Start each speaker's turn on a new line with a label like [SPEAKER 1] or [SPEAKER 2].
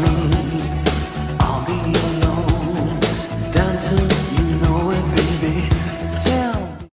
[SPEAKER 1] me, I'll be alone, dancing.